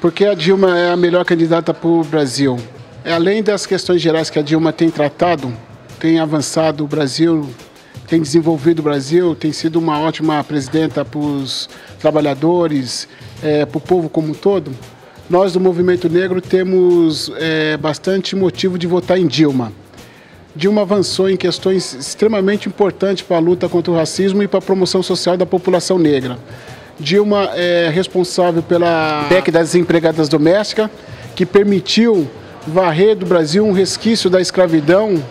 Porque a Dilma é a melhor candidata para o Brasil. Além das questões gerais que a Dilma tem tratado, tem avançado o Brasil, tem desenvolvido o Brasil, tem sido uma ótima presidenta para os trabalhadores, é, para o povo como um todo. Nós do Movimento Negro temos é, bastante motivo de votar em Dilma. Dilma avançou em questões extremamente importantes para a luta contra o racismo e para a promoção social da população negra. Dilma é responsável pela PEC das empregadas domésticas, que permitiu varrer do Brasil um resquício da escravidão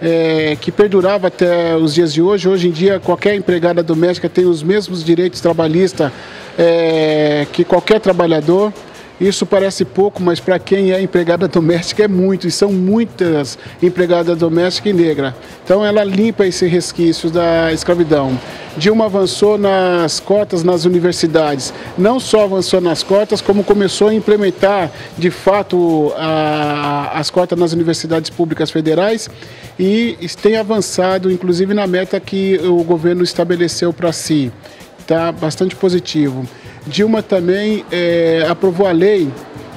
é, que perdurava até os dias de hoje. Hoje em dia, qualquer empregada doméstica tem os mesmos direitos trabalhistas é, que qualquer trabalhador. Isso parece pouco, mas para quem é empregada doméstica é muito, e são muitas empregadas domésticas e negras. Então ela limpa esse resquício da escravidão. Dilma avançou nas cotas nas universidades. Não só avançou nas cotas, como começou a implementar de fato a, as cotas nas universidades públicas federais e tem avançado, inclusive, na meta que o governo estabeleceu para si. Está bastante positivo. Dilma também é, aprovou a lei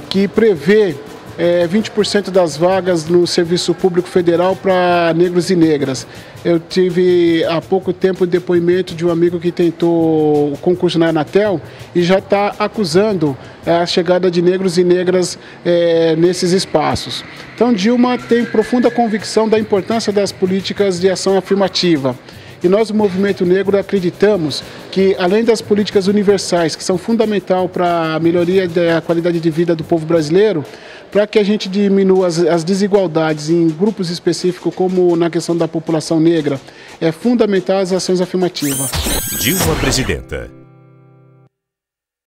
que prevê é, 20% das vagas no serviço público federal para negros e negras. Eu tive há pouco tempo o depoimento de um amigo que tentou o concurso na Anatel e já está acusando é, a chegada de negros e negras é, nesses espaços. Então, Dilma tem profunda convicção da importância das políticas de ação afirmativa. E nós, do Movimento Negro, acreditamos que, além das políticas universais, que são fundamental para a melhoria da qualidade de vida do povo brasileiro, para que a gente diminua as, as, desigualdades em grupos específicos, como na questão da população negra, é fundamental as ações afirmativas. Dilma Presidenta.